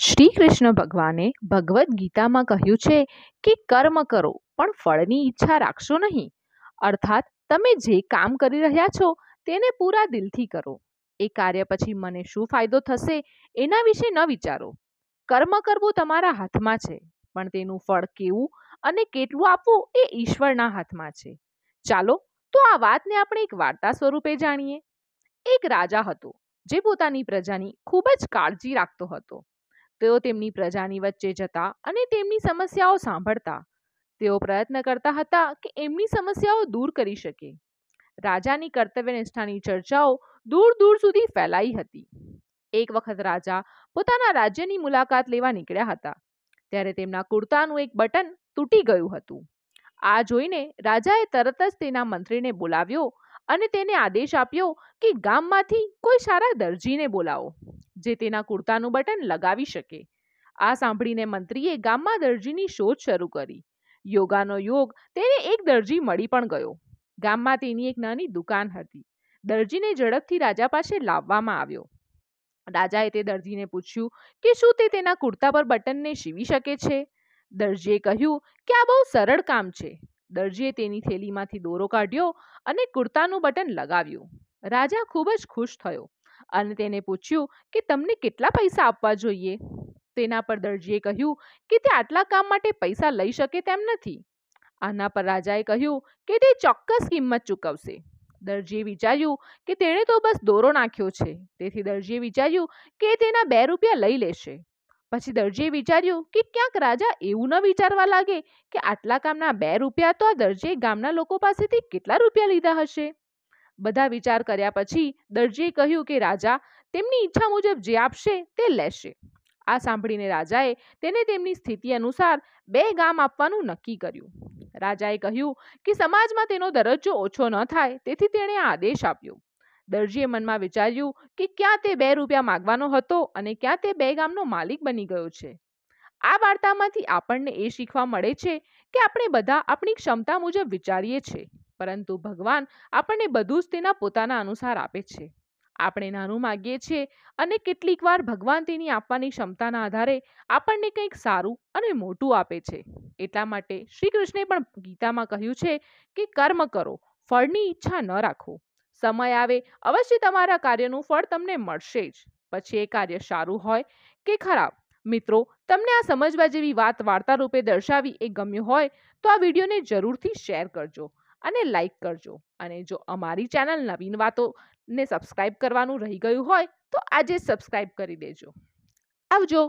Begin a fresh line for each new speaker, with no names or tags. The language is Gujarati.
શ્રી કૃષ્ણ ભગવાને ભગવદ્ ગીતામાં કહ્યું છે કે કર્મ કરો, પણ ફળની ઈચ્છા રાખશો નહીં. અર્થાત, તમે જે કામ કરી રહ્યા છો, તેને પૂરા દિલથી કરો. એ કાર્ય પછી મને શું ફાયદો થશે, એના વિશે ન વિચારો. કર્મ કરવું તમારા હાથમાં છે, પણ તેનું ફળ કેવું અને કેટલું આપવું એ ઈશ્વરના હાથમાં છે. ચાલો, તો આ વાતને આપણે એક વાર્તા સ્વરૂપે જાણીએ. એક રાજા હતો, જે પોતાની પ્રજાની ખૂબ જ કાળજી રાખતો હતો. તેઓ તેમની પ્રજાની વચ્ચે જતા અને તેમની સમસ્યાઓ સાંભળતા. તેઓ પ્રયત્ન કરતા હતા કે એમની સમસ્યાઓ દૂર કરી શકે. રાજાની કર્તવ્યનિષ્ઠાની ચર્ચાઓ દૂર દૂર સુધી ફેલાઈ હતી. એક વખત રાજા પોતાના રાજ્યની મુલાકાત લેવા નીકળ્યા હતા. ત્યારે તેમના કુર્તાનું એક બટન તૂટી ગયું હતું. આ જોઈને રાજાએ તરત જ તેના મંત્રીને બોલાવ્યો અને તેને આદેશ આપ્યો કે ગામમાંથી કોઈ સારા દરજીને બોલાવો. જે તેના કુર્તાનું બટન લગાવી શકે. આ સાંભળીને મંત્રીએ ગામમાં દરજીની શોધ શરૂ કરી. યોગાનો યોગ તેને એક દરજી મળી પણ ગયો. ગામમાં તેની એક નાની દુકાન હતી. દરજીને ઝડપથી રાજા પાસે લાવવામાં આવ્યો. રાજાએ તે દરજીને પૂછ્યું કે શું તે તેના કુર્તા પર બટનને સીવી શકે છે? દરજીએ કહ્યું કે આ બહુ સરળ કામ છે. દરજીએ તેની થેલીમાંથી દોરો કાઢ્યો અને કુર્તાનું બટન લગાવ્યું. રાજા ખૂબ જ ખુશ થયો. અને તેને પૂછ્યું કે તમને કેટલા પૈસા આપવા જોઈએ? તેના પર દરજીએ કહ્યું કે તે આટલા કામ માટે પૈસા લઈ શકે તેમ નથી. આના પર રાજાએ કહ્યું કે તે ચોક્કસ કિંમત ચૂકવશે. દરજીએ વિચાર્યું કે તેણે તો બસ દોરો નાખ્યો છે. તેથી દરજીએ વિચાર્યું કે તેના બે રૂપિયા લઈ લેશે. પછી દરજીએ વિચાર્યું કે ક્યાંક રાજા એવું ન વિચારવા લાગે કે આટલા કામના બે રૂપિયા તો આ દરજીએ ગામના લોકો પાસેથી કેટલા રૂપિયા લીધા હશે? બધા વિચાર કર્યા પછી દરજીએ કહ્યું કે, રાજા, તેમની ઈચ્છા મુજબ જે આપશે તે લેશે. આ સાંભળીને રાજાએ તેને તેમની સ્થિતિ અનુસાર બે ગામ આપવાનું નક્કી કર્યું. રાજાએ કહ્યું કે, સમાજમાં તેનો દરજ્જો ઓછો ન થાય, તેથી તેણે આ આદેશ આપ્યો. દરજીએ મનમાં વિચાર્યું કે, ક્યાં તે બે રૂપિયા માગવાનો હતો અને ક્યાં તે બે ગામનો માલિક બની ગયો છે? આ વાર્તામાંથી આપણને એ શીખવા મળે છે કે આપણે બધા આપણી ક્ષમતા મુજબ વિચારીએ છીએ, પરંતુ ભગવાન આપણને બધું જ તેના પોતાના અનુસાર આપે છે. આપણે નાનું માગીએ છીએ અને કેટલીક વાર ભગવાન તેની આપવાની ક્ષમતાના આધારે આપણને કંઈક સારું અને મોટું આપે છે. એટલા માટે શ્રી કૃષ્ણે પણ ગીતામાં કહ્યું છે કે કર્મ કરો, ફળની ઈચ્છા ન રાખો. સમય આવે, અવશ્ય તમારા કાર્યનું ફળ તમને મળશે જ. પછી એ કાર્ય સારું હોય કે ખરાબ? મિત્રો, તમને આ સમજવા જેવી વાત વાર્તા રૂપે દર્શાવી એ ગમ્યું હોય, તો આ વિડીયોને જરૂરથી શેર કરજો અને લાઈક કરજો. અને જો અમારી ચેનલ નવીન વાતોને સબસ્ક્રાઇબ કરવાનું રહી ગયું હોય, તો આજે સબસ્ક્રાઇબ કરી દેજો. આવજો!